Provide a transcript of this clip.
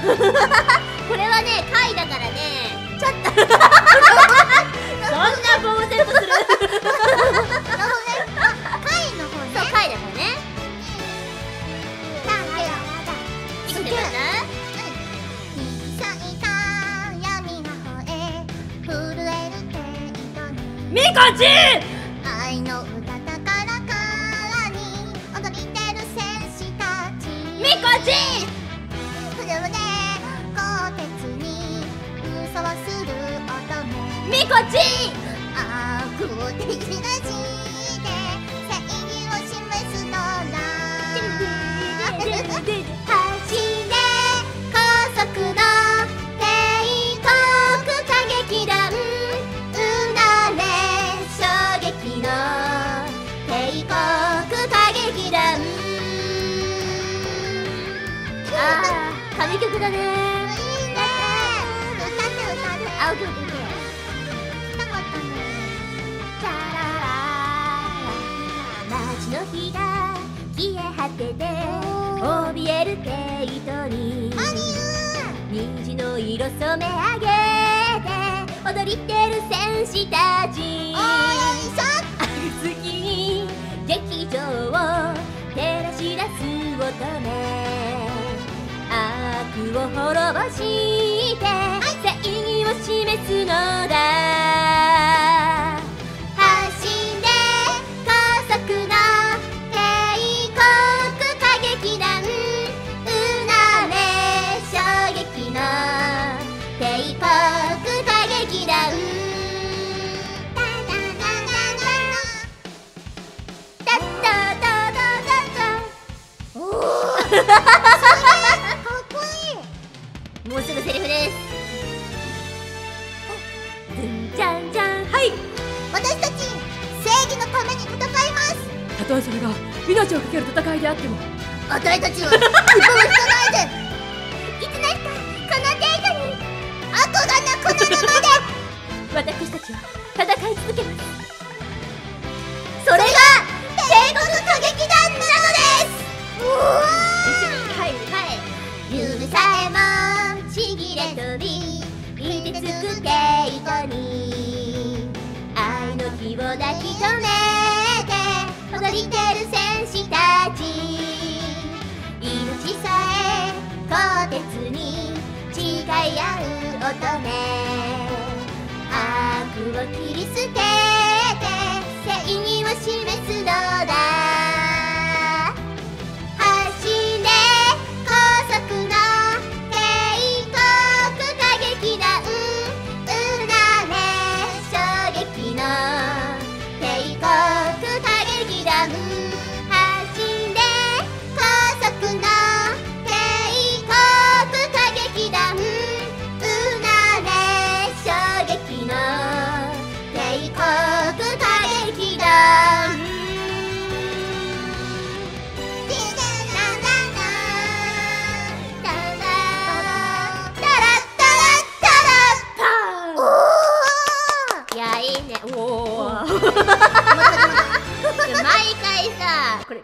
これはね貝だからねちょっと。そんなボうセットする。貝の方ね。そうだからいだからに踊りてる戦士たち。こち悪を手にして正義を示すのだ走れ高速の帝国歌劇団うなれ衝撃の帝国歌劇団あー神曲だね。いいね。歌って歌って。あオッ果てて怯える毛糸に虹の色染め上げて踊り出る戦士たち。ューおいしょ月に劇場を照らし出す乙女。悪を滅ぼして正義を示すのだいい。もうすぐセリフですずんじゃんじゃんはい私たち正義のために戦いますたとえそれが命を懸ける戦いであっても私たちを一歩も引かないでいつの日かこの程度に悪がなくなるまで私たちは戦い続けますそれが帝国歌劇団なのですケイトに愛の日を抱き留めて踊りてる戦士たち命さえ鋼鉄に誓い合う乙女悪を切り捨ておお 毎回さこれ